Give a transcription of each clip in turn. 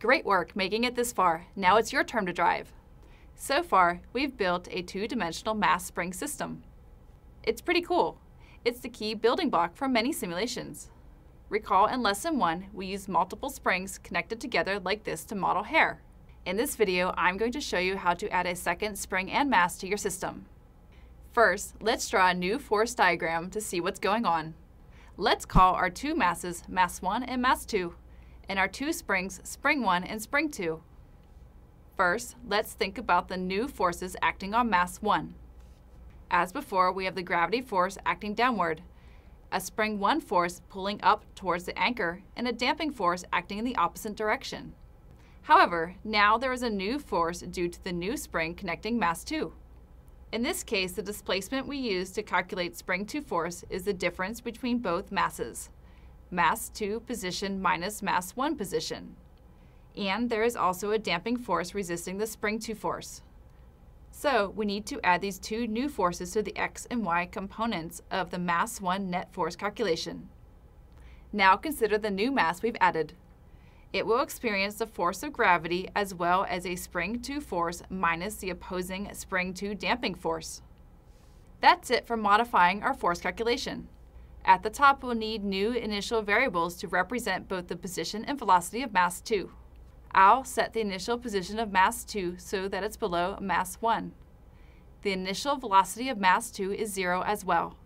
Great work making it this far. Now it's your turn to drive. So far, we've built a two-dimensional mass spring system. It's pretty cool. It's the key building block for many simulations. Recall in Lesson 1, we used multiple springs connected together like this to model hair. In this video, I'm going to show you how to add a second spring and mass to your system. First, let's draw a new force diagram to see what's going on. Let's call our two masses mass 1 and mass 2, and our two springs spring 1 and spring 2. First, let's think about the new forces acting on mass 1. As before, we have the gravity force acting downward, a spring 1 force pulling up towards the anchor, and a damping force acting in the opposite direction. However, now there is a new force due to the new spring connecting mass 2. In this case, the displacement we use to calculate spring 2 force is the difference between both masses, mass 2 position minus mass 1 position. And there is also a damping force resisting the spring 2 force. So we need to add these two new forces to the x and y components of the mass 1 net force calculation. Now consider the new mass we've added. It will experience the force of gravity as well as a spring 2 force minus the opposing spring 2 damping force. That's it for modifying our force calculation. At the top, we'll need new initial variables to represent both the position and velocity of mass 2. I'll set the initial position of mass 2 so that it's below mass 1. The initial velocity of mass 2 is 0 as well.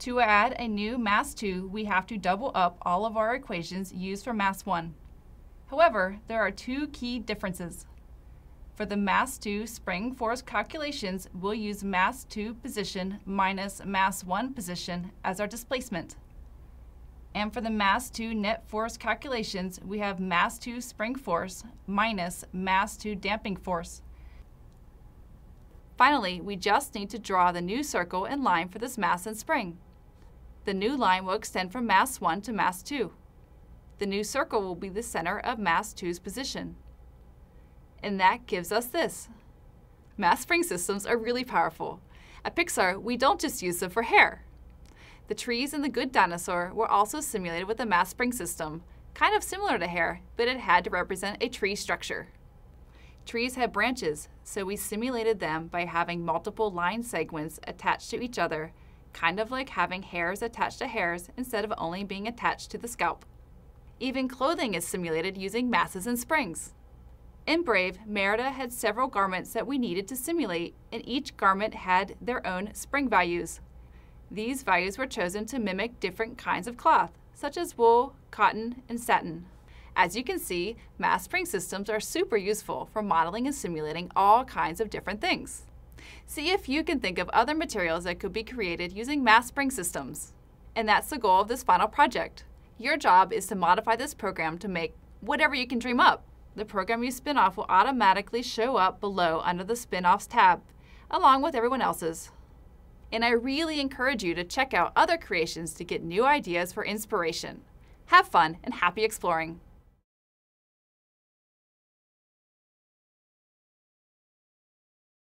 To add a new mass 2, we have to double up all of our equations used for mass 1. However, there are two key differences. For the mass 2 spring force calculations, we'll use mass 2 position minus mass 1 position as our displacement. And for the mass 2 net force calculations, we have mass 2 spring force minus mass 2 damping force. Finally, we just need to draw the new circle and line for this mass and spring. The new line will extend from mass 1 to mass 2. The new circle will be the center of mass 2's position. And that gives us this. Mass spring systems are really powerful. At Pixar, we don't just use them for hair. The trees in The Good Dinosaur were also simulated with a mass spring system, kind of similar to hair, but it had to represent a tree structure. Trees have branches, so we simulated them by having multiple line segments attached to each other, kind of like having hairs attached to hairs instead of only being attached to the scalp. Even clothing is simulated using masses and springs. In Brave, Merida had several garments that we needed to simulate, and each garment had their own spring values. These values were chosen to mimic different kinds of cloth, such as wool, cotton, and satin. As you can see, mass spring systems are super useful for modeling and simulating all kinds of different things. See if you can think of other materials that could be created using mass spring systems. And that's the goal of this final project. Your job is to modify this program to make whatever you can dream up. The program you spin off will automatically show up below under the Spin-offs tab, along with everyone else's. And I really encourage you to check out other creations to get new ideas for inspiration. Have fun and happy exploring!